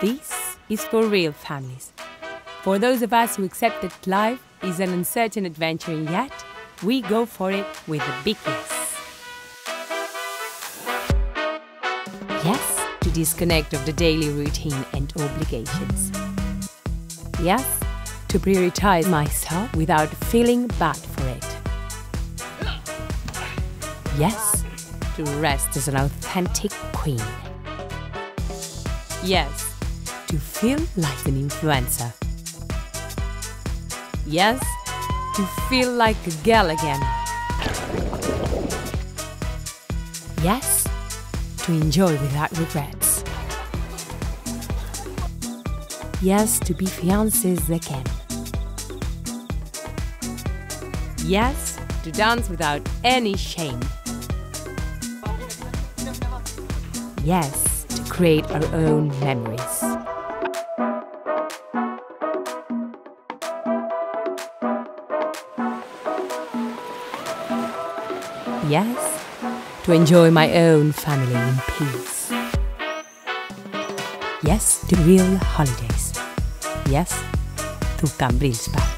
This is for real families. For those of us who accept that life is an uncertain adventure, and yet we go for it with a big yes. Yes to disconnect of the daily routine and obligations. Yes to prioritize myself without feeling bad for it. Yes to rest as an authentic queen. Yes to feel like an influencer. Yes to feel like a girl again. Yes to enjoy without regrets. Yes to be fiancés again. Yes to dance without any shame. Yes to create our own memories. Yes, to enjoy my own family in peace. Yes, to real holidays. Yes, to Cambrils Park.